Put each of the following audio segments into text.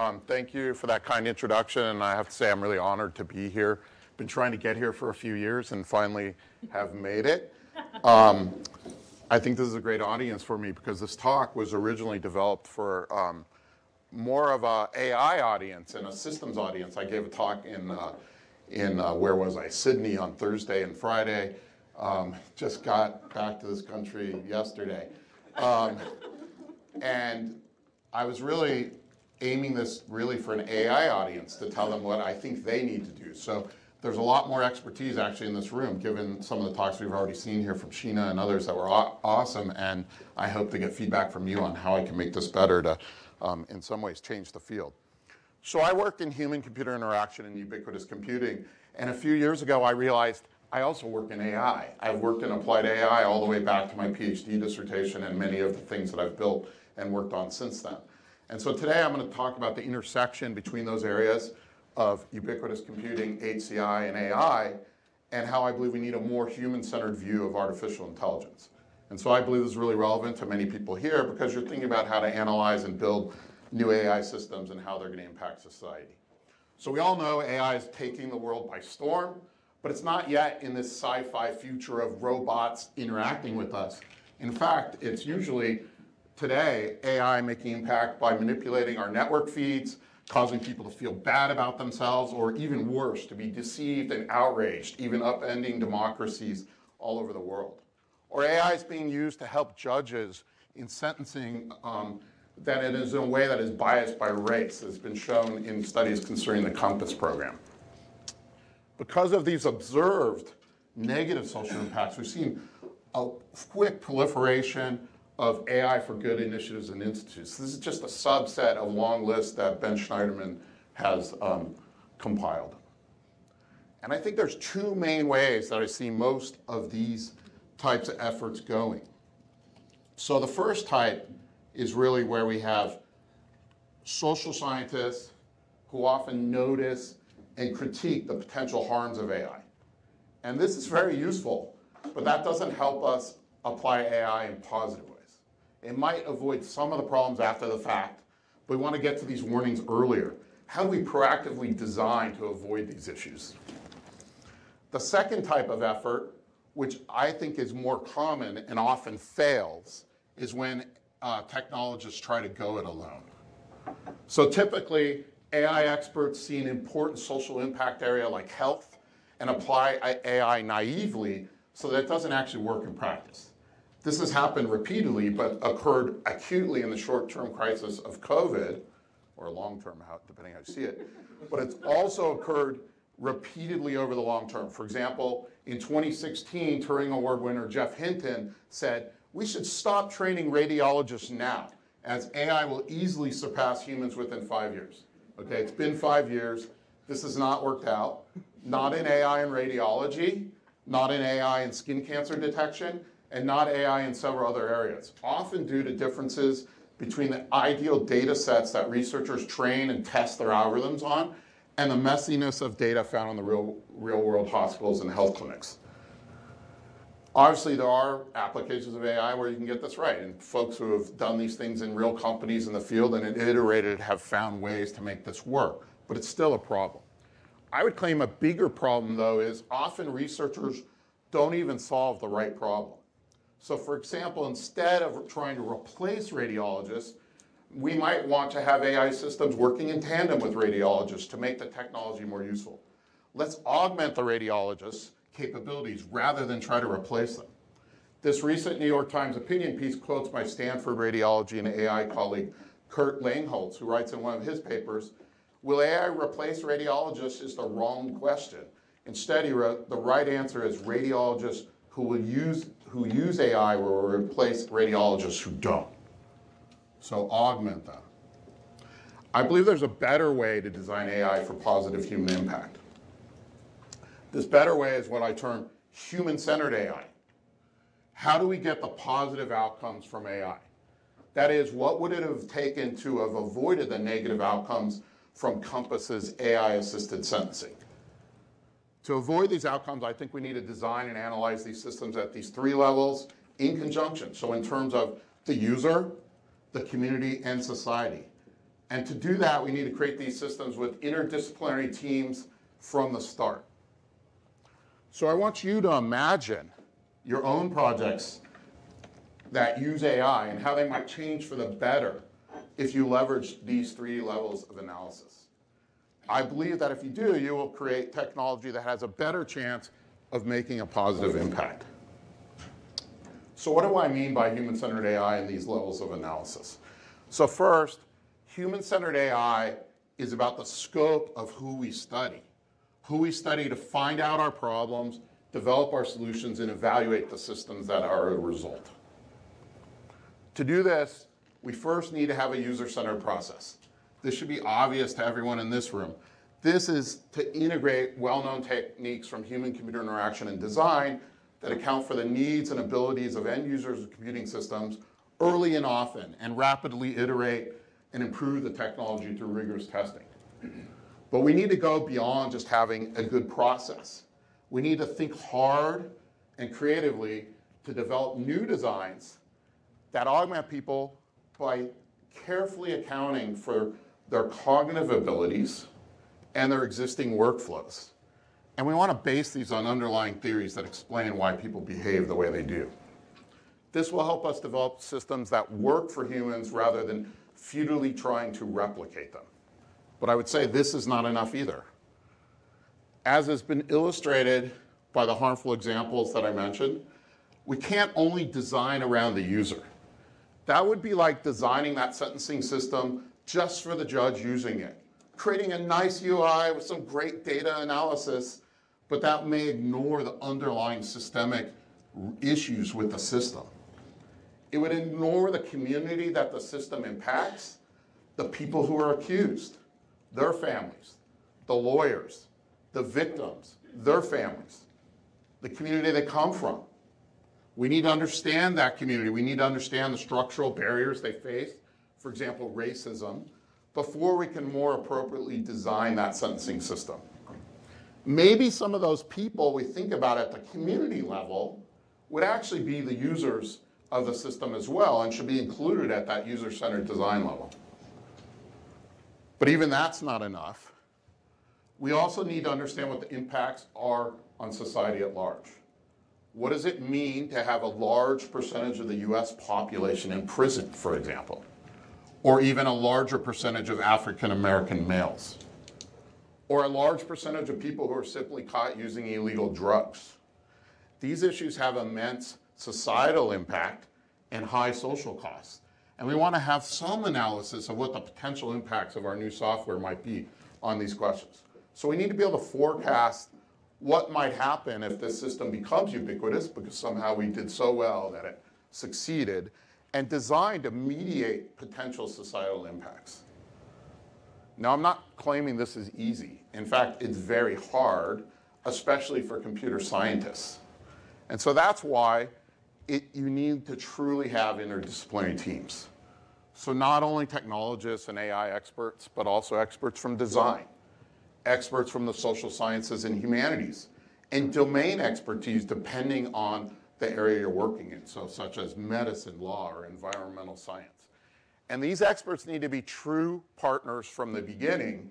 Um, thank you for that kind introduction, and I have to say I'm really honored to be here. Been trying to get here for a few years and finally have made it. Um, I think this is a great audience for me because this talk was originally developed for um, more of a AI audience and a systems audience. I gave a talk in uh, in uh, where was I? Sydney on Thursday and Friday. Um, just got back to this country yesterday, um, and I was really aiming this really for an AI audience to tell them what I think they need to do. So there's a lot more expertise actually in this room, given some of the talks we've already seen here from Sheena and others that were aw- awesome. And I hope to get feedback from you on how I can make this better to, um, in some ways, change the field. So I work in human computer interaction and ubiquitous computing. And a few years ago, I realized I also work in AI. I've worked in applied AI all the way back to my PhD dissertation and many of the things that I've built and worked on since then. And so today I'm going to talk about the intersection between those areas of ubiquitous computing, HCI, and AI, and how I believe we need a more human-centered view of artificial intelligence. And so I believe this is really relevant to many people here because you're thinking about how to analyze and build new AI systems and how they're going to impact society. So we all know AI is taking the world by storm, but it's not yet in this sci-fi future of robots interacting with us. In fact, it's usually today, AI making impact by manipulating our network feeds, causing people to feel bad about themselves, or even worse, to be deceived and outraged, even upending democracies all over the world. Or AI is being used to help judges in sentencing um, that it is in a way that is biased by race, as has been shown in studies concerning the COMPAS program. Because of these observed negative social impacts, we've seen a quick proliferation of AI for Good initiatives and institutes. This is just a subset of a long list that Ben Shneiderman has um, compiled. And I think there's two main ways that I see most of these types of efforts going. So the first type is really where we have social scientists who often notice and critique the potential harms of AI. And this is very useful, but that doesn't help us apply AI in positive it might avoid some of the problems after the fact, but we want to get to these warnings earlier. How do we proactively design to avoid these issues? The second type of effort, which I think is more common and often fails, is when uh, technologists try to go it alone. So typically, AI experts see an important social impact area like health and apply AI naively so that it doesn't actually work in practice. This has happened repeatedly, but occurred acutely in the short-term crisis of COVID, or long-term, depending how you see it. But it's also occurred repeatedly over the long term. For example, in 2016, Turing Award winner Geoff Hinton said, we should stop training radiologists now, as AI will easily surpass humans within five years. Okay, it's been five years. This has not worked out. Not in AI and radiology, not in AI and skin cancer detection, and not AI in several other areas, often due to differences between the ideal data sets that researchers train and test their algorithms on and the messiness of data found in the real, real world hospitals and health clinics. Obviously, there are applications of AI where you can get this right, and folks who have done these things in real companies in the field and iterated have found ways to make this work, but it's still a problem. I would claim a bigger problem, though, is often researchers don't even solve the right problem. So for example, instead of trying to replace radiologists, we might want to have AI systems working in tandem with radiologists to make the technology more useful. Let's augment the radiologists' capabilities rather than try to replace them. This recent New York Times opinion piece quotes my Stanford radiology and AI colleague Curt Langlotz, who writes in one of his papers, Will AI replace radiologists is the wrong question. Instead, he wrote, the right answer is radiologists who will use who use AI will replace radiologists who don't. So augment them. I believe there's a better way to design AI for positive human impact. This better way is what I term human-centered AI. How do we get the positive outcomes from AI? That is, what would it have taken to have avoided the negative outcomes from COMPAS's AI-assisted sentencing? To avoid these outcomes, I think we need to design and analyze these systems at these three levels in conjunction. So in terms of the user, the community, and society. And to do that, we need to create these systems with interdisciplinary teams from the start. So I want you to imagine your own projects that use AI and how they might change for the better if you leverage these three levels of analysis. I believe that if you do, you will create technology that has a better chance of making a positive impact. So what do I mean by human-centered AI and these levels of analysis? So first, human-centered AI is about the scope of who we study. Who we study to find out our problems, develop our solutions, and evaluate the systems that are a result. To do this, we first need to have a user-centered process. This should be obvious to everyone in this room. This is to integrate well-known techniques from human-computer interaction and design that account for the needs and abilities of end users of computing systems early and often, and rapidly iterate and improve the technology through rigorous testing. But we need to go beyond just having a good process. We need to think hard and creatively to develop new designs that augment people by carefully accounting for their cognitive abilities and their existing workflows. And we want to base these on underlying theories that explain why people behave the way they do. This will help us develop systems that work for humans rather than futilely trying to replicate them. But I would say this is not enough either. As has been illustrated by the harmful examples that I mentioned, we can't only design around the user. That would be like designing that sentencing system just for the judge using it, creating a nice UI with some great data analysis, but that may ignore the underlying systemic issues with the system. It would ignore the community that the system impacts, the people who are accused, their families, the lawyers, the victims, their families, the community they come from. We need to understand that community. We need to understand the structural barriers they face, for example, racism, before we can more appropriately design that sentencing system. Maybe some of those people we think about at the community level would actually be the users of the system as well and should be included at that user-centered design level. But even that's not enough. We also need to understand what the impacts are on society at large. What does it mean to have a large percentage of the US population in prison, for example, or even a larger percentage of African American males, or a large percentage of people who are simply caught using illegal drugs? These issues have immense societal impact and high social costs. And we want to have some analysis of what the potential impacts of our new software might be on these questions. So we need to be able to forecast what might happen if this system becomes ubiquitous because somehow we did so well that it succeeded and designed to mediate potential societal impacts. Now, I'm not claiming this is easy. In fact, it's very hard, especially for computer scientists. And so that's why it, you need to truly have interdisciplinary teams. So not only technologists and AI experts, but also experts from design, experts from the social sciences and humanities, and domain expertise depending on the area you're working in, so such as medicine, law, or environmental science. And these experts need to be true partners from the beginning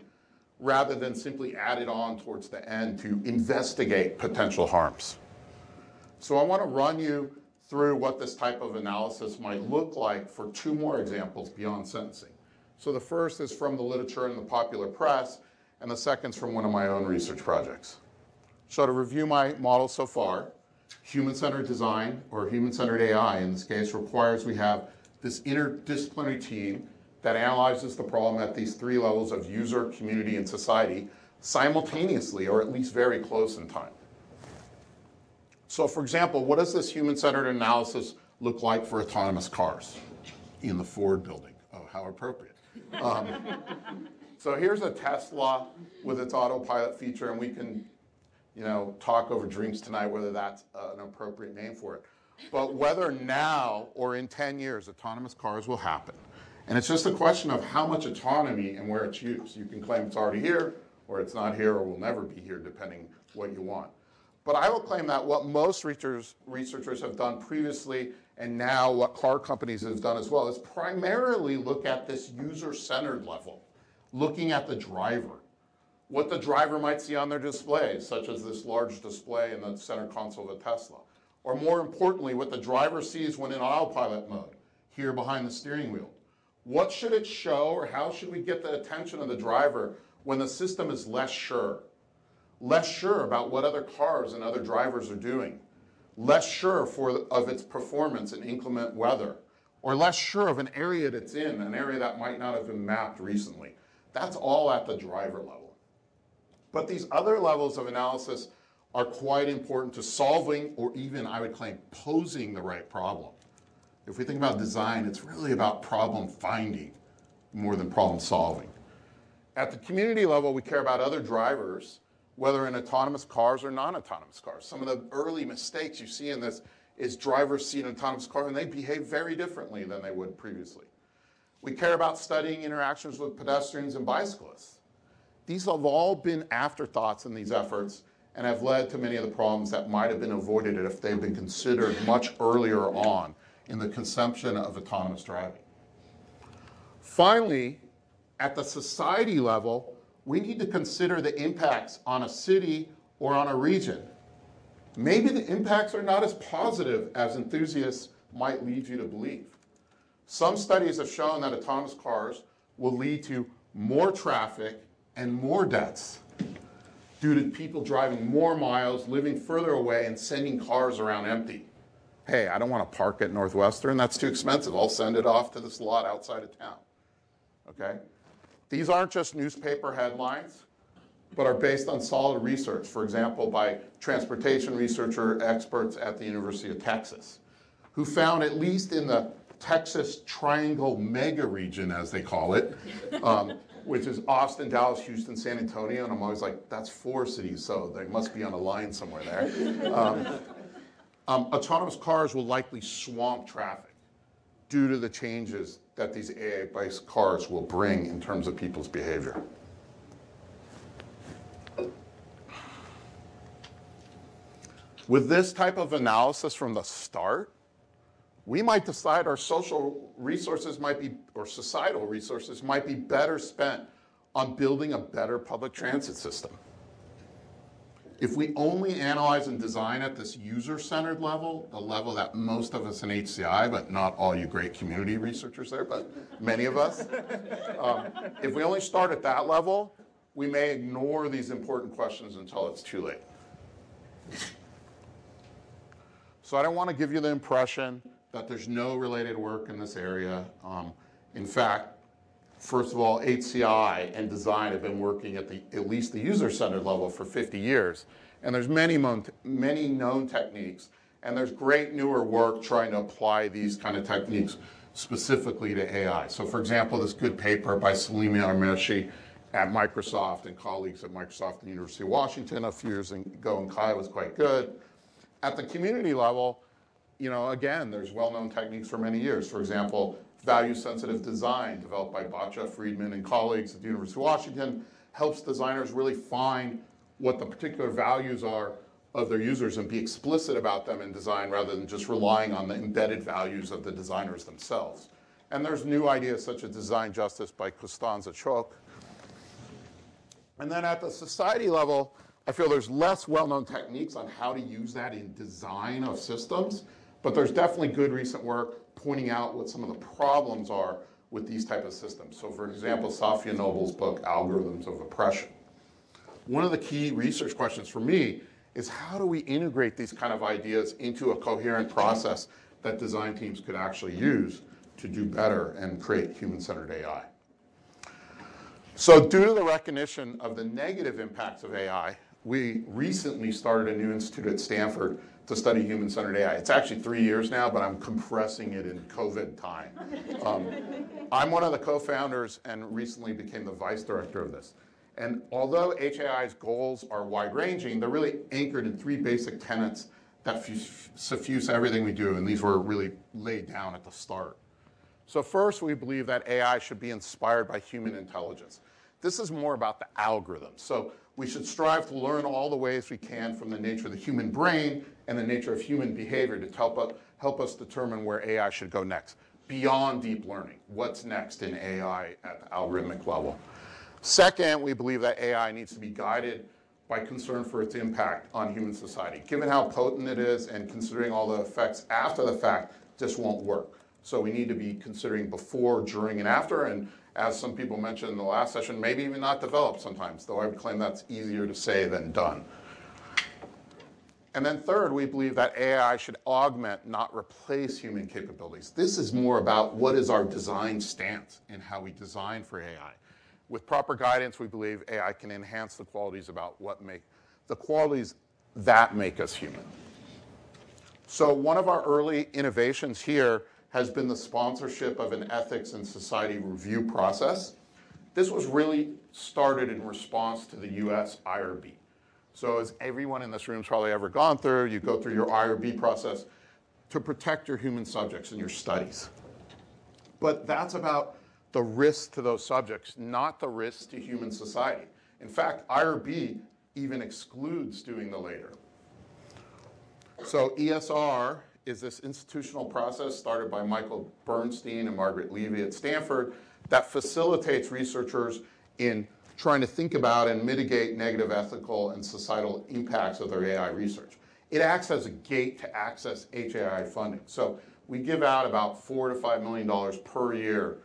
rather than simply added on towards the end to investigate potential harms. So I want to run you through what this type of analysis might look like for two more examples beyond sentencing. So the first is from the literature and the popular press, and the second is from one of my own research projects. So to review my model so far, human-centered design, or human-centered AI in this case, requires we have this interdisciplinary team that analyzes the problem at these three levels of user, community, and society simultaneously, or at least very close in time. So for example, what does this human-centered analysis look like for autonomous cars in the Ford building? Oh, how appropriate. Um, so here's a Tesla with its autopilot feature, and we can, you know, talk over drinks tonight whether that's uh, an appropriate name for it. But whether now or in 10 years, autonomous cars will happen. And it's just a question of how much autonomy and where it's used. You can claim it's already here, or it's not here, or will never be here, depending what you want. But I will claim that what most researchers, researchers have done previously and now what car companies have done as well is primarily look at this user-centered level, looking at the driver, what the driver might see on their displays, such as this large display in the center console of a Tesla, or more importantly, what the driver sees when in autopilot mode, here behind the steering wheel. What should it show or how should we get the attention of the driver when the system is less sure? Less sure about what other cars and other drivers are doing less sure for, of its performance in inclement weather, or less sure of an area that's in, an area that might not have been mapped recently. That's all at the driver level. But these other levels of analysis are quite important to solving, or even, I would claim, posing the right problem. If we think about design, it's really about problem finding more than problem solving. At the community level, we care about other drivers whether in autonomous cars or non-autonomous cars. Some of the early mistakes you see in this is drivers see an autonomous car and they behave very differently than they would previously. We care about studying interactions with pedestrians and bicyclists. These have all been afterthoughts in these efforts and have led to many of the problems that might have been avoided if they'd been considered much earlier on in the consumption of autonomous driving. Finally, at the society level, we need to consider the impacts on a city or on a region. Maybe the impacts are not as positive as enthusiasts might lead you to believe. Some studies have shown that autonomous cars will lead to more traffic and more deaths due to people driving more miles, living further away, and sending cars around empty. Hey, I don't want to park at Northwestern. That's too expensive. I'll send it off to this lot outside of town. Okay? These aren't just newspaper headlines, but are based on solid research, for example, by transportation researcher experts at the University of Texas, who found, at least in the Texas Triangle mega region, as they call it, um, which is Austin, Dallas, Houston, San Antonio. And I'm always like, that's four cities, so they must be on a line somewhere there. Um, um, autonomous cars will likely swamp traffic due to the changes that these AI-based cars will bring in terms of people's behavior. With this type of analysis from the start, we might decide our social resources might be, or societal resources might be better spent on building a better public transit system. If we only analyze and design at this user-centered level, the level that most of us in HCI, but not all you great community researchers there, but many of us, um, if we only start at that level, we may ignore these important questions until it's too late. So I don't want to give you the impression that there's no related work in this area. Um, in fact, First of all, HCI and design have been working at the at least the user-centered level for 50 years. And there's many, many known techniques, and there's great newer work trying to apply these kind of techniques specifically to AI. So for example, this good paper by Saleema Amershi at Microsoft and colleagues at Microsoft and University of Washington a few years ago in CHI was quite good. At the community level, you know, again, there's well-known techniques for many years. For example, value-sensitive design developed by Batya, Friedman, and colleagues at the University of Washington helps designers really find what the particular values are of their users and be explicit about them in design rather than just relying on the embedded values of the designers themselves. And there's new ideas such as design justice by Costanza Chock. And then at the society level, I feel there's less well-known techniques on how to use that in design of systems, but there's definitely good recent work pointing out what some of the problems are with these type of systems. So for example, Safiya Noble's book, Algorithms of Oppression. One of the key research questions for me is how do we integrate these kind of ideas into a coherent process that design teams could actually use to do better and create human-centered AI. So due to the recognition of the negative impacts of AI, we recently started a new institute at Stanford to study human-centered AI. It's actually three years now, but I'm compressing it in COVID time. Um, I'm one of the co-founders and recently became the vice director of this. And although HAI's goals are wide-ranging, they're really anchored in three basic tenets that suffuse everything we do, and these were really laid down at the start. So first, we believe that AI should be inspired by human intelligence. This is more about the algorithm. So we should strive to learn all the ways we can from the nature of the human brain and the nature of human behavior to help us, help us determine where AI should go next, beyond deep learning. What's next in AI at the algorithmic level? Second, we believe that AI needs to be guided by concern for its impact on human society. Given how potent it is and considering all the effects after the fact, just won't work. So we need to be considering before, during, and after, and as some people mentioned in the last session, maybe even not develop sometimes, though I would claim that's easier to say than done. And then third, we believe that AI should augment, not replace human capabilities. This is more about what is our design stance in how we design for AI. With proper guidance, we believe AI can enhance the qualities about what make the qualities that make us human. So one of our early innovations here has been the sponsorship of an ethics and society review process. This was really started in response to the US IRB. So as everyone in this room's probably ever gone through, you go through your IRB process to protect your human subjects in your studies. But that's about the risk to those subjects, not the risk to human society. In fact, IRB even excludes doing the later. So ESR is this institutional process started by Michael Bernstein and Margaret Levi at Stanford that facilitates researchers in trying to think about and mitigate negative ethical and societal impacts of their AI research. It acts as a gate to access HAI funding. So we give out about four to five million dollars per year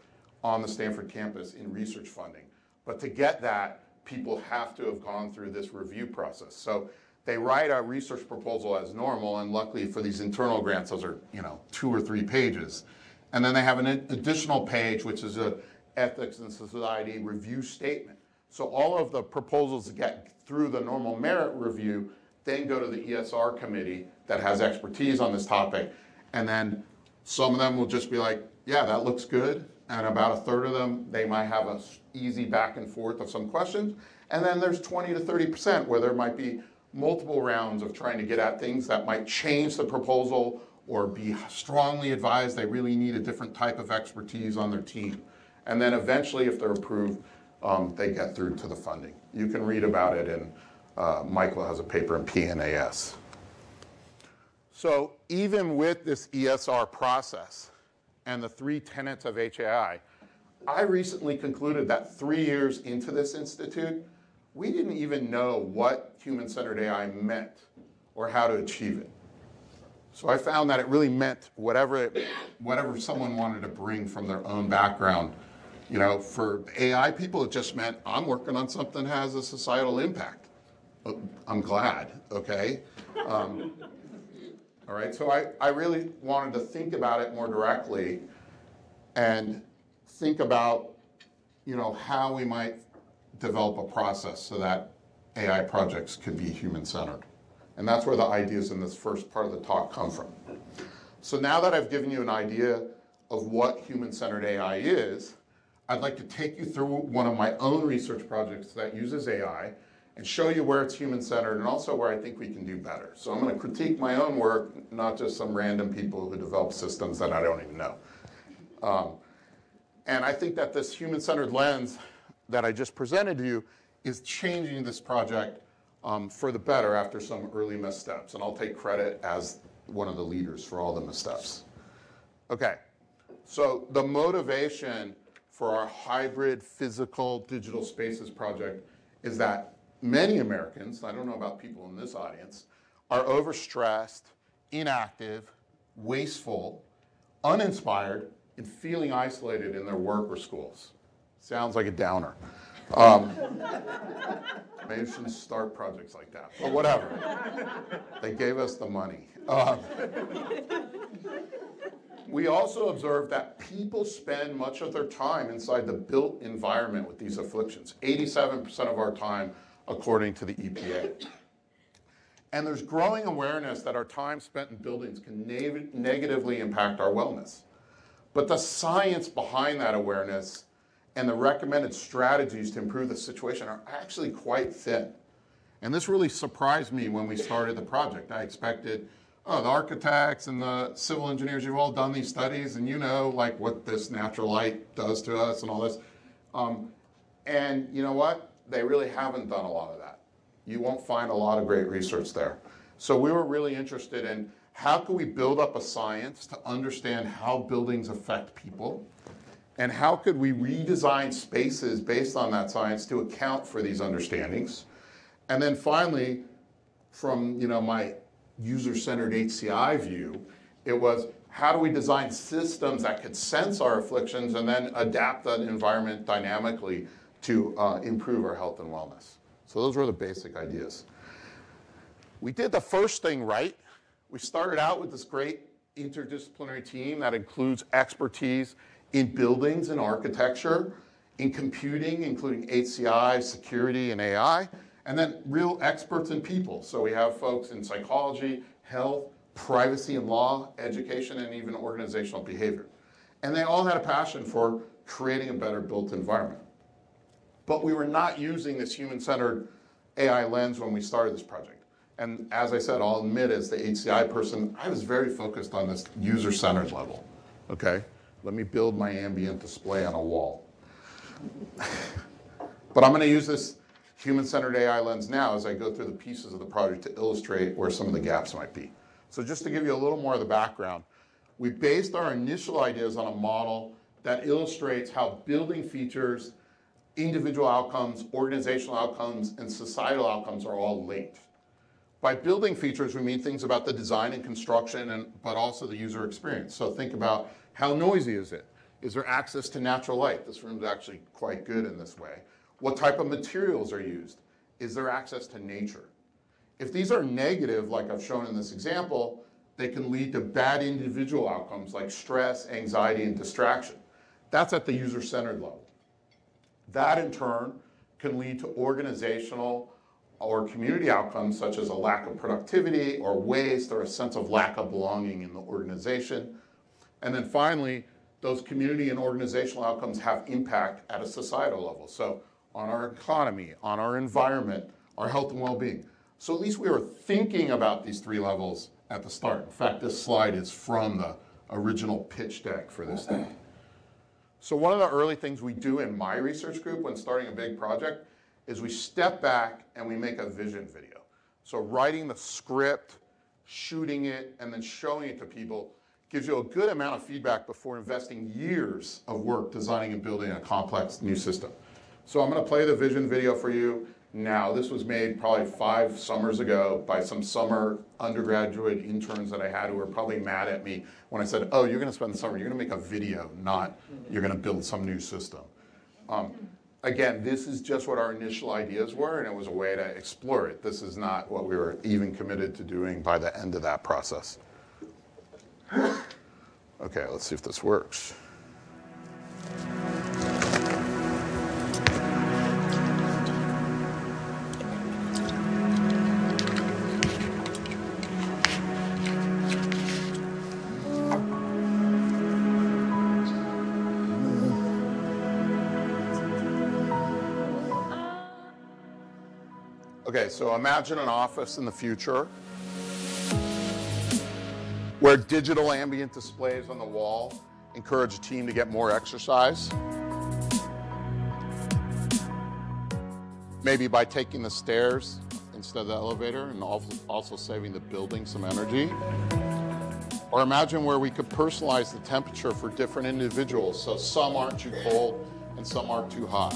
on the Stanford campus in research funding. But to get that, people have to have gone through this review process. So they write a research proposal as normal, and luckily for these internal grants, those are you know two or three pages. And then they have an additional page, which is a ethics and society review statement. So all of the proposals that get through the normal merit review, then go to the ESR committee that has expertise on this topic, and then some of them will just be like, yeah, that looks good and about a third of them, they might have an easy back and forth of some questions. And then there's 20 to 30% where there might be multiple rounds of trying to get at things that might change the proposal or be strongly advised they really need a different type of expertise on their team. And then eventually, if they're approved, um, they get through to the funding. You can read about it in, uh, Michael has a paper in PNAS. So even with this ESR process, and the three tenets of HAI, I recently concluded that three years into this institute, we didn't even know what human centered AI meant or how to achieve it. So I found that it really meant whatever, it, whatever someone wanted to bring from their own background. You know, for AI people, it just meant I'm working on something that has a societal impact. I'm glad, okay? Um, all right, so I, I really wanted to think about it more directly and think about, you know, how we might develop a process so that AI projects could be human-centered. And that's where the ideas in this first part of the talk come from. So now that I've given you an idea of what human-centered AI is, I'd like to take you through one of my own research projects that uses AI and show you where it's human-centered and also where I think we can do better. So I'm going to critique my own work, not just some random people who develop systems that I don't even know. Um, and I think that this human-centered lens that I just presented to you is changing this project um, for the better after some early missteps. And I'll take credit as one of the leaders for all the missteps. Okay, so the motivation for our hybrid physical digital spaces project is that many Americans, I don't know about people in this audience, are overstressed, inactive, wasteful, uninspired, and feeling isolated in their work or schools. Sounds like a downer. Um, maybe shouldn't start projects like that, but whatever. They gave us the money. Um, we also observed that people spend much of their time inside the built environment with these afflictions. 87% of our time according to the EPA. And there's growing awareness that our time spent in buildings can ne negatively impact our wellness. But the science behind that awareness and the recommended strategies to improve the situation are actually quite thin. And this really surprised me when we started the project. I expected, oh, the architects and the civil engineers, you've all done these studies and you know like what this natural light does to us and all this. Um, And you know what? They really haven't done a lot of that. You won't find a lot of great research there. So we were really interested in how can we build up a science to understand how buildings affect people and how could we redesign spaces based on that science to account for these understandings? And then finally from you know my user-centered hci view it was how do we design systems that could sense our afflictions and then adapt that environment dynamically to uh, improve our health and wellness? So those were the basic ideas. We did the first thing right. We started out with this great interdisciplinary team that includes expertise in buildings and architecture, in computing, including HCI, security, and AI, and then real experts in people. So we have folks in psychology, health, privacy and law, education, and even organizational behavior. And they all had a passion for creating a better built environment. But we were not using this human-centered AI lens when we started this project. And as I said, I'll admit as the HCI person, I was very focused on this user-centered level, okay? Let me build my ambient display on a wall. but I'm gonna use this human-centered AI lens now as I go through the pieces of the project to illustrate where some of the gaps might be. So just to give you a little more of the background, we based our initial ideas on a model that illustrates how building features, individual outcomes, organizational outcomes, and societal outcomes are all linked. By building features, we mean things about the design and construction, and, but also the user experience. So think about how noisy is it? Is there access to natural light? This room is actually quite good in this way. What type of materials are used? Is there access to nature? If these are negative, like I've shown in this example, they can lead to bad individual outcomes like stress, anxiety, and distraction. That's at the user-centered level. That in turn can lead to organizational or community outcomes such as a lack of productivity or waste or a sense of lack of belonging in the organization. And then finally, those community and organizational outcomes have impact at a societal level. So on our economy, on our environment, our health and well-being. So at least we were thinking about these three levels at the start. In fact, this slide is from the original pitch deck for this thing. So one of the early things we do in my research group when starting a big project is we step back and we make a vision video. So writing the script, shooting it, and then showing it to people gives you a good amount of feedback before investing years of work designing and building a complex new system. So I'm gonna play the vision video for you now. This was made probably five summers ago by some summer undergraduate interns that I had who were probably mad at me when I said, oh, you're gonna spend the summer, you're gonna make a video, not you're gonna build some new system. Um, again, this is just what our initial ideas were, and it was a way to explore it. This is not what we were even committed to doing by the end of that process. Okay, let's see if this works. Imagine an office in the future where digital ambient displays on the wall encourage a team to get more exercise. Maybe by taking the stairs instead of the elevator and also saving the building some energy. Or imagine where we could personalize the temperature for different individuals so some aren't too cold and some aren't too hot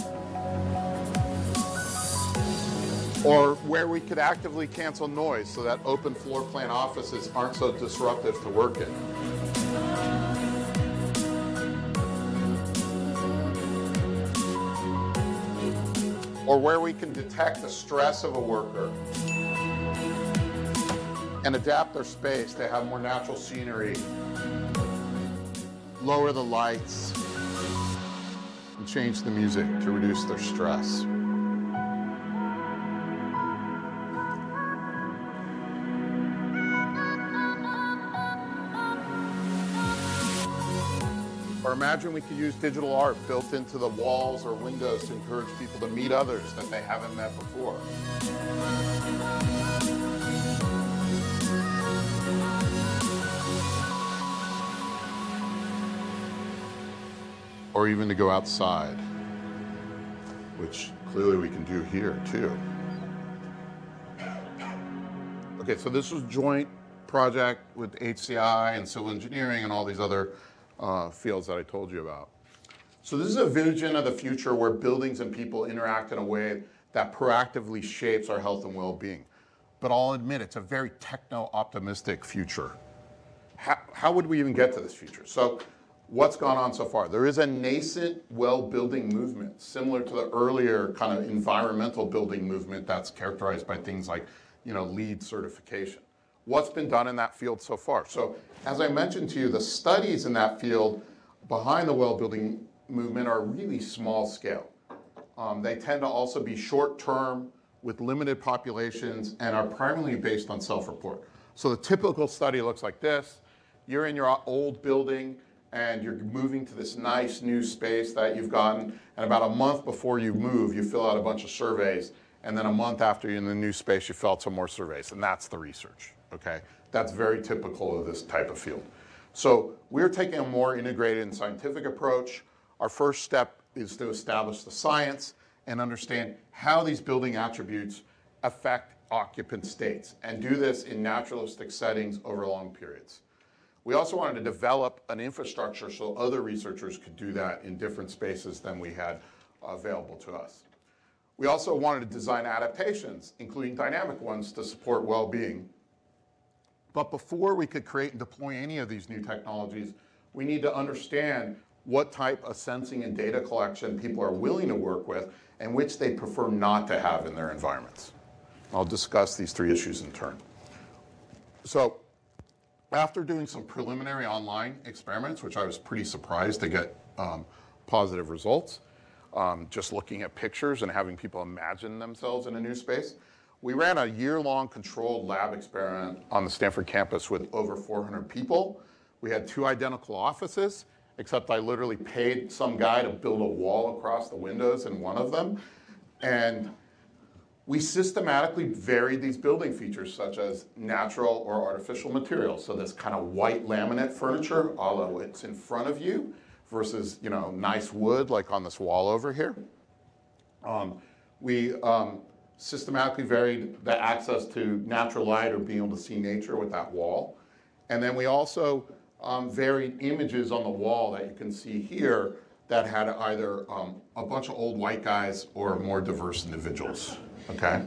or where we could actively cancel noise so that open floor plan offices aren't so disruptive to work in. Or where we can detect the stress of a worker and adapt their space to have more natural scenery, lower the lights, and change the music to reduce their stress. Or imagine we could use digital art built into the walls or windows to encourage people to meet others that they haven't met before. Or even to go outside. which clearly we can do here too. Okay, so this was joint project with HCI and civil engineering and all these other uh, fields that I told you about. So this is a vision of the future where buildings and people interact in a way that proactively shapes our health and well-being. But I'll admit it's a very techno-optimistic future. How, how would we even get to this future? So what's gone on so far? There is a nascent well-building movement, similar to the earlier kind of environmental building movement that's characterized by things like, you know, LEED certification. What's been done in that field so far? So as I mentioned to you, the studies in that field behind the well-building movement are really small scale. Um, they tend to also be short term with limited populations and are primarily based on self-report. So the typical study looks like this. You're in your old building and you're moving to this nice new space that you've gotten. And about a month before you move, you fill out a bunch of surveys. And then a month after you're in the new space, you fill out some more surveys. And that's the research, okay? That's very typical of this type of field. So we're taking a more integrated and scientific approach. Our first step is to establish the science and understand how these building attributes affect occupant states and do this in naturalistic settings over long periods. We also wanted to develop an infrastructure so other researchers could do that in different spaces than we had available to us. We also wanted to design adaptations, including dynamic ones, to support well-being. But before we could create and deploy any of these new technologies, we need to understand what type of sensing and data collection people are willing to work with and which they prefer not to have in their environments. I'll discuss these three issues in turn. So after doing some preliminary online experiments, which I was pretty surprised to get um, positive results, um, just looking at pictures and having people imagine themselves in a new space, we ran a year-long controlled lab experiment on the Stanford campus with over 400 people. We had two identical offices, except I literally paid some guy to build a wall across the windows in one of them. And we systematically varied these building features such as natural or artificial materials. So this kind of white laminate furniture, although it's in front of you, versus you know nice wood like on this wall over here. Um, we um, systematically varied the access to natural light or being able to see nature with that wall. And then we also um, varied images on the wall that you can see here that had either um, a bunch of old white guys or more diverse individuals, okay?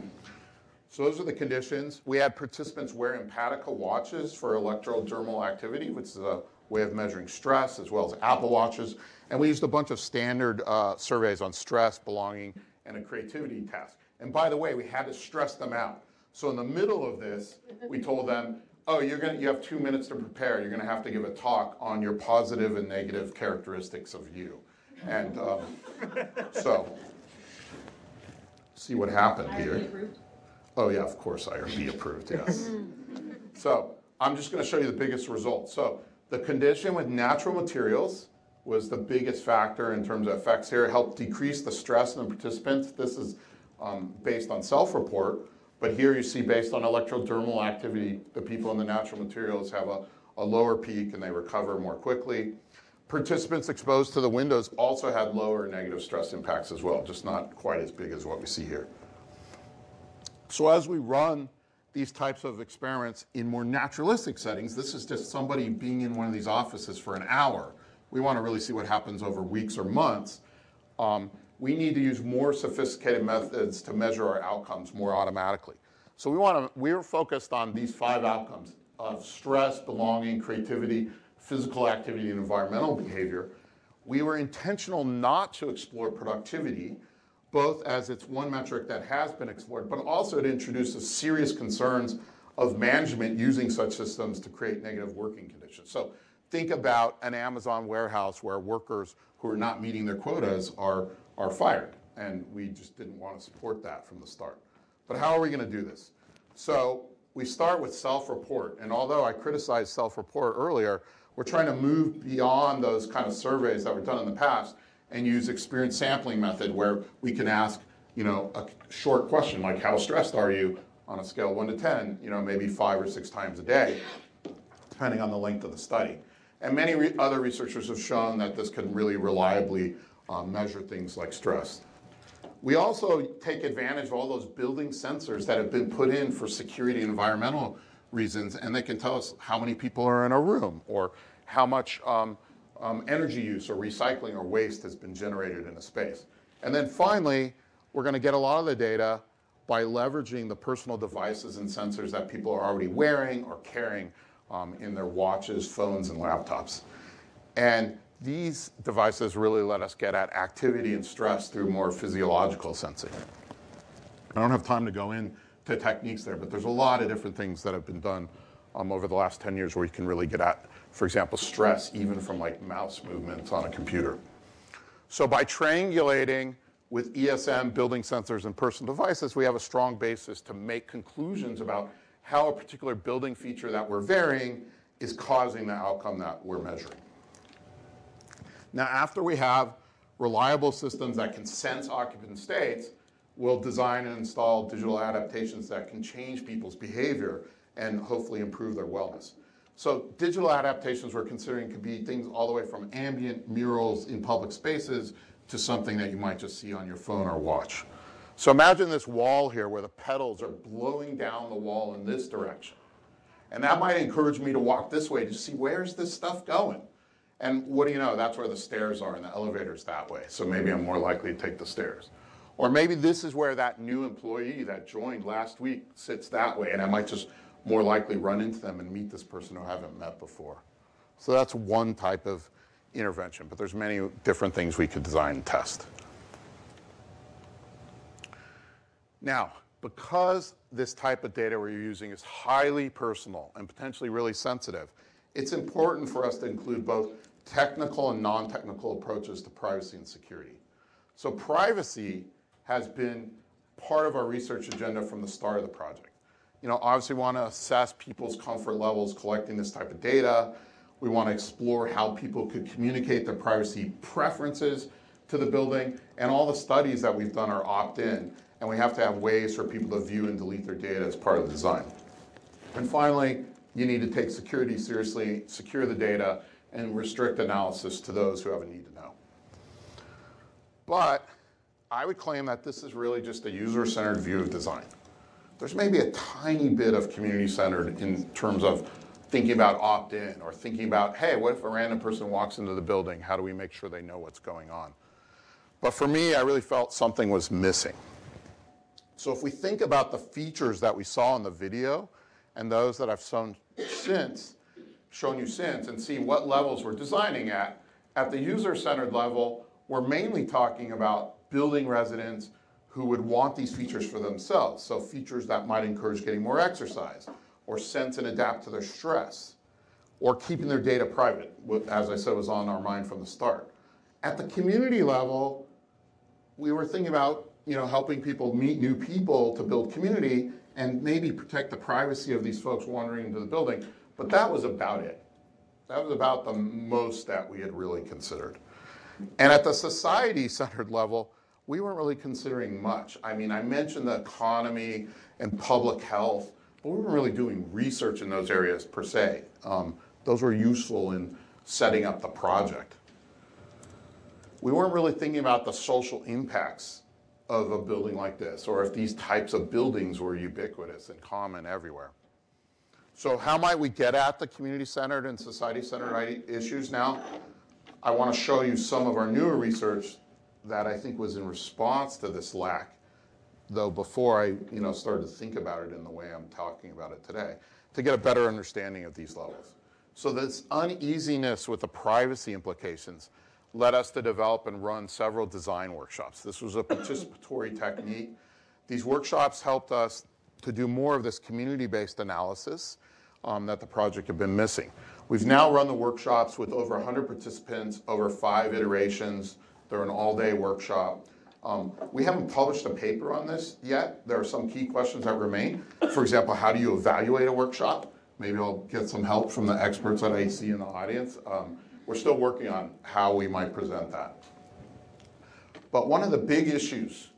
So those are the conditions. We had participants wear Empatica watches for electrodermal activity, which is a way of measuring stress, as well as Apple watches. And we used a bunch of standard uh, surveys on stress, belonging, and a creativity task. And by the way, we had to stress them out. So in the middle of this, we told them, oh, you're gonna, you have two minutes to prepare. You're gonna have to give a talk on your positive and negative characteristics of you. And um, so, see what happened here. Oh yeah, of course IRB approved, yes. so I'm just gonna show you the biggest results. So the condition with natural materials was the biggest factor in terms of effects here. It helped decrease the stress in the participants. This is um, based on self-report. But here you see based on electrodermal activity, the people in the natural materials have a, a lower peak and they recover more quickly. Participants exposed to the windows also had lower negative stress impacts as well, just not quite as big as what we see here. So as we run these types of experiments in more naturalistic settings, this is just somebody being in one of these offices for an hour. We want to really see what happens over weeks or months. Um, we need to use more sophisticated methods to measure our outcomes more automatically. So we want to, we're focused on these five outcomes of stress, belonging, creativity, physical activity, and environmental behavior. We were intentional not to explore productivity, both as it's one metric that has been explored, but also it introduces serious concerns of management using such systems to create negative working conditions. So think about an Amazon warehouse where workers who are not meeting their quotas are are fired. And we just didn't want to support that from the start. But how are we going to do this? So we start with self-report. And although I criticized self-report earlier, we're trying to move beyond those kind of surveys that were done in the past and use experience sampling method where we can ask, you know, a short question like how stressed are you on a scale of 1 to 10, you know, maybe five or six times a day, depending on the length of the study. And many re other researchers have shown that this can really reliably uh, measure things like stress. We also take advantage of all those building sensors that have been put in for security and environmental reasons, and they can tell us how many people are in a room or how much um, um, energy use or recycling or waste has been generated in a space. And then finally, we're going to get a lot of the data by leveraging the personal devices and sensors that people are already wearing or carrying um, in their watches, phones, and laptops. And these devices really let us get at activity and stress through more physiological sensing. I don't have time to go into techniques there, but there's a lot of different things that have been done um, over the last 10 years where you can really get at, for example, stress even from like mouse movements on a computer. So by triangulating with ESM, building sensors, and personal devices, we have a strong basis to make conclusions about how a particular building feature that we're varying is causing the outcome that we're measuring. Now, after we have reliable systems that can sense occupant states, we'll design and install digital adaptations that can change people's behavior and hopefully improve their wellness. So digital adaptations we're considering could be things all the way from ambient murals in public spaces to something that you might just see on your phone or watch. So imagine this wall here where the petals are blowing down the wall in this direction. And that might encourage me to walk this way to see where's this stuff going. And what do you know? That's where the stairs are and the elevator's that way. So maybe I'm more likely to take the stairs. Or maybe this is where that new employee that joined last week sits that way, and I might just more likely run into them and meet this person who I haven't met before. So that's one type of intervention, but there's many different things we could design and test. Now, because this type of data we're using is highly personal and potentially really sensitive, it's important for us to include both technical and non-technical approaches to privacy and security. So privacy has been part of our research agenda from the start of the project. You know, obviously we want to assess people's comfort levels collecting this type of data. We want to explore how people could communicate their privacy preferences to the building. And all the studies that we've done are opt-in. And we have to have ways for people to view and delete their data as part of the design. And finally, you need to take security seriously, secure the data, and restrict analysis to those who have a need to know. But I would claim that this is really just a user-centered view of design. There's maybe a tiny bit of community-centered in terms of thinking about opt-in or thinking about, hey, what if a random person walks into the building? How do we make sure they know what's going on? But for me, I really felt something was missing. So if we think about the features that we saw in the video and those that I've shown since, shown you since and see what levels we're designing at. At the user-centered level, we're mainly talking about building residents who would want these features for themselves. So features that might encourage getting more exercise or sense and adapt to their stress or keeping their data private, as I said was on our mind from the start. At the community level, we were thinking about you know, helping people meet new people to build community and maybe protect the privacy of these folks wandering into the building. But that was about it. That was about the most that we had really considered. And at the society centered level, we weren't really considering much. I mean, I mentioned the economy and public health, but we weren't really doing research in those areas per se. Um, those were useful in setting up the project. We weren't really thinking about the social impacts of a building like this, or if these types of buildings were ubiquitous and common everywhere. So how might we get at the community-centered and society-centered issues now? I want to show you some of our newer research that I think was in response to this lack, though before I you know, started to think about it in the way I'm talking about it today, to get a better understanding of these levels. So this uneasiness with the privacy implications led us to develop and run several design workshops. This was a participatory technique. These workshops helped us to do more of this community-based analysis um, that the project had been missing. We've now run the workshops with over 100 participants over five iterations. They're an all-day workshop. Um, we haven't published a paper on this yet. There are some key questions that remain. For example, how do you evaluate a workshop? Maybe I'll get some help from the experts that I see in the audience. Um, we're still working on how we might present that. But one of the big issues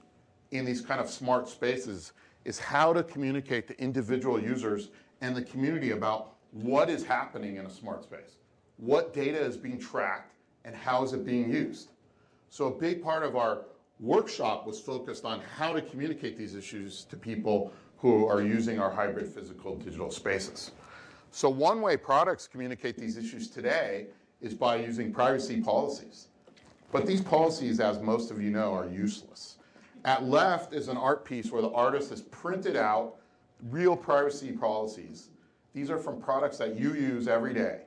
in these kind of smart spaces is how to communicate to individual users and the community about what is happening in a smart space. What data is being tracked and how is it being used? So a big part of our workshop was focused on how to communicate these issues to people who are using our hybrid physical digital spaces. So one way products communicate these issues today is by using privacy policies. But these policies, as most of you know, are useless. At left is an art piece where the artist has printed out real privacy policies. These are from products that you use every day.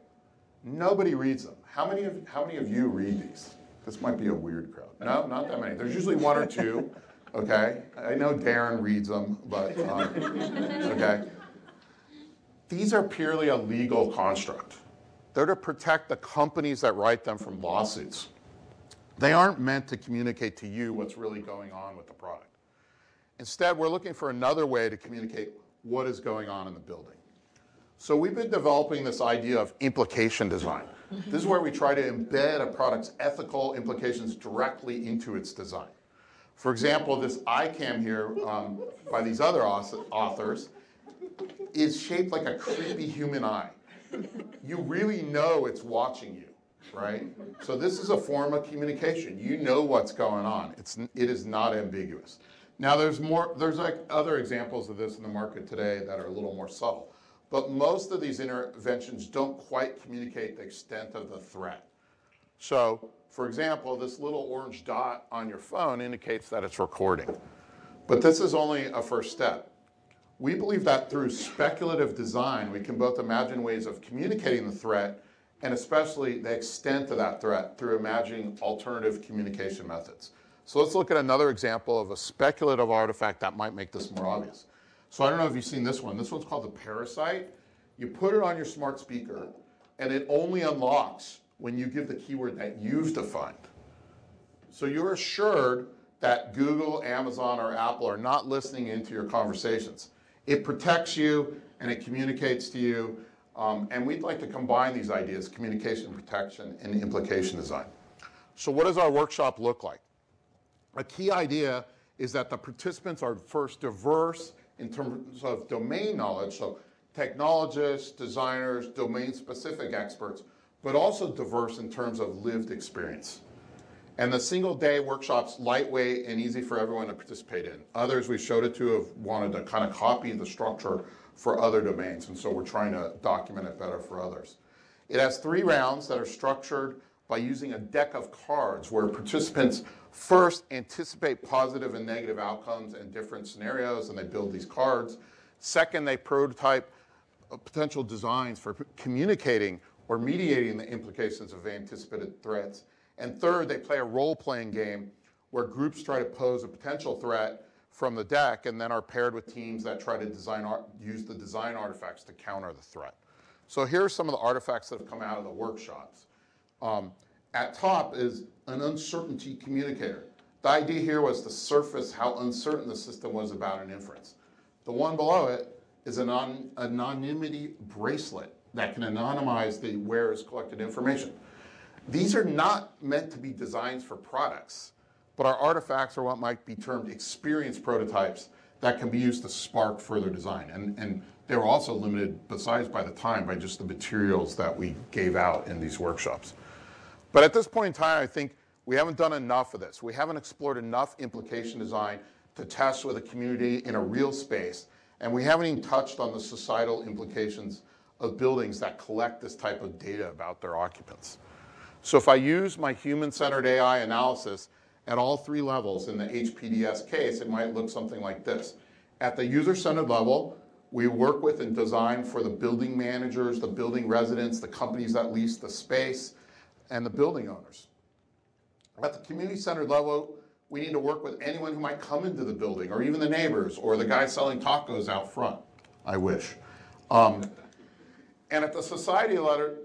Nobody reads them. How many of, how many of you read these? This might be a weird crowd. No, not that many. There's usually one or two, okay? I know Darren reads them, but, um, okay? These are purely a legal construct. They're to protect the companies that write them from lawsuits. They aren't meant to communicate to you what's really going on with the product. Instead, we're looking for another way to communicate what is going on in the building. So we've been developing this idea of implication design. This is where we try to embed a product's ethical implications directly into its design. For example, this Eyecam here um, by these other authors is shaped like a creepy human eye. You really know it's watching you, right? So this is a form of communication. You know what's going on. It's, it is not ambiguous. Now there's more, there's like other examples of this in the market today that are a little more subtle. But most of these interventions don't quite communicate the extent of the threat. So, for example, this little orange dot on your phone indicates that it's recording. But this is only a first step. We believe that through speculative design, we can both imagine ways of communicating the threat and especially the extent of that threat through imagining alternative communication methods. So let's look at another example of a speculative artifact that might make this more obvious. So I don't know if you've seen this one. This one's called the Parasite. You put it on your smart speaker, and it only unlocks when you give the keyword that you've defined. So you're assured that Google, Amazon, or Apple are not listening into your conversations. It protects you and it communicates to you. Um, and we'd like to combine these ideas, communication protection and implication design. So what does our workshop look like? A key idea is that the participants are first diverse in terms of domain knowledge, so technologists, designers, domain-specific experts, but also diverse in terms of lived experience. And the single day workshop's lightweight and easy for everyone to participate in. Others we showed it to have wanted to kind of copy the structure for other domains, and so we're trying to document it better for others. It has three rounds that are structured by using a deck of cards where participants first anticipate positive and negative outcomes and different scenarios, and they build these cards. Second, they prototype uh, potential designs for communicating or mediating the implications of anticipated threats. And third, they play a role-playing game where groups try to pose a potential threat from the deck and then are paired with teams that try to design use the design artifacts to counter the threat. So here are some of the artifacts that have come out of the workshops. Um, at top is an uncertainty communicator. The idea here was to surface how uncertain the system was about an inference. The one below it is an anonymity bracelet that can anonymize the wearer's collected information. These are not meant to be designs for products, but our artifacts are what might be termed experience prototypes that can be used to spark further design. And, and they were also limited, besides by the time, by just the materials that we gave out in these workshops. But at this point in time, I think we haven't done enough of this. We haven't explored enough implication design to test with a community in a real space. And we haven't even touched on the societal implications of buildings that collect this type of data about their occupants. So if I use my human-centered AI analysis at all three levels in the HPDS case, it might look something like this. At the user-centered level, we work with and design for the building managers, the building residents, the companies that lease the space, and the building owners. At the community-centered level, we need to work with anyone who might come into the building, or even the neighbors, or the guy selling tacos out front. I wish. Um, and at the society letter,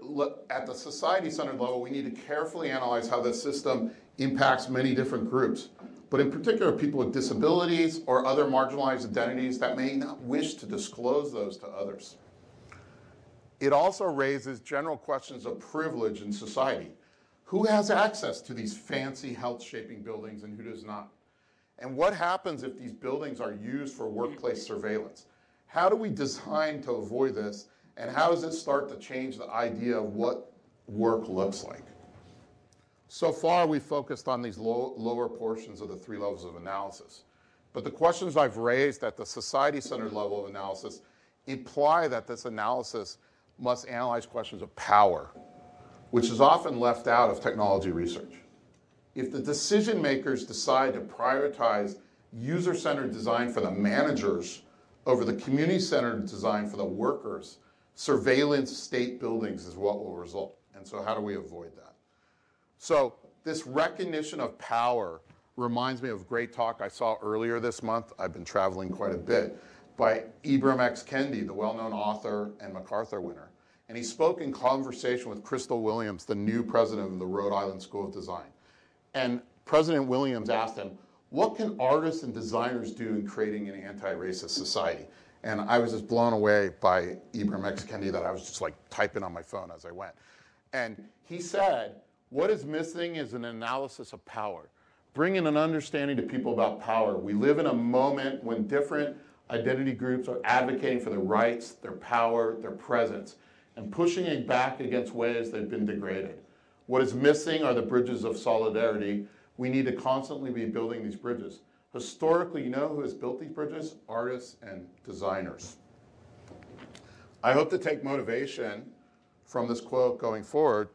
at the society centered level, we need to carefully analyze how this system impacts many different groups, but in particular people with disabilities or other marginalized identities that may not wish to disclose those to others. It also raises general questions of privilege in society. Who has access to these fancy health shaping buildings and who does not? And what happens if these buildings are used for workplace surveillance? How do we design to avoid this? And how does it start to change the idea of what work looks like? So far, we've focused on these low, lower portions of the three levels of analysis. But the questions I've raised at the society-centered level of analysis imply that this analysis must analyze questions of power, which is often left out of technology research. If the decision makers decide to prioritize user-centered design for the managers over the community-centered design for the workers, surveillance state buildings is what will result. And so how do we avoid that? So this recognition of power reminds me of a great talk I saw earlier this month. I've been traveling quite a bit by Ibram X. Kendi, the well-known author and MacArthur winner. And he spoke in conversation with Crystal Williams, the new president of the Rhode Island School of Design. And President Williams asked him, what can artists and designers do in creating an anti-racist society? And I was just blown away by Ibram X. Kendi that I was just like typing on my phone as I went. And he said, what is missing is an analysis of power, bringing an understanding to people about power. We live in a moment when different identity groups are advocating for their rights, their power, their presence, and pushing it back against ways they've been degraded. What is missing are the bridges of solidarity. We need to constantly be building these bridges. Historically, you know who has built these bridges? Artists and designers. I hope to take motivation from this quote going forward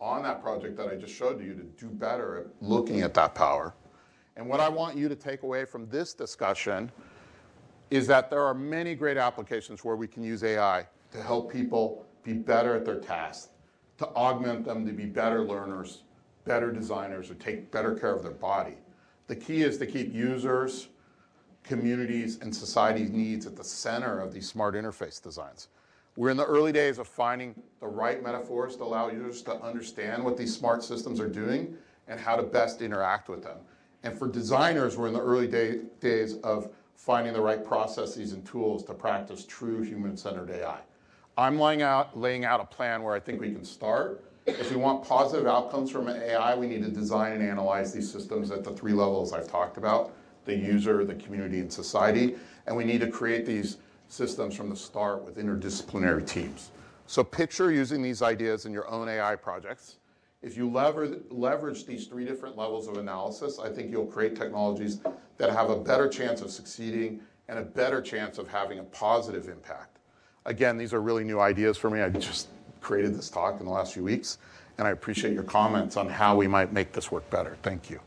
on that project that I just showed you to do better at looking at that power. And what I want you to take away from this discussion is that there are many great applications where we can use AI to help people be better at their tasks, to augment them to be better learners, better designers, or take better care of their body. The key is to keep users, communities, and society's needs at the center of these smart interface designs. We're in the early days of finding the right metaphors to allow users to understand what these smart systems are doing and how to best interact with them. And for designers, we're in the early day, days of finding the right processes and tools to practice true human-centered AI. I'm laying out, laying out a plan where I think we can start. If we want positive outcomes from AI, we need to design and analyze these systems at the three levels I've talked about, the user, the community, and society. And we need to create these systems from the start with interdisciplinary teams. So picture using these ideas in your own AI projects. If you lever, leverage these three different levels of analysis, I think you'll create technologies that have a better chance of succeeding and a better chance of having a positive impact. Again, these are really new ideas for me. I just created this talk in the last few weeks, and I appreciate your comments on how we might make this work better. Thank you.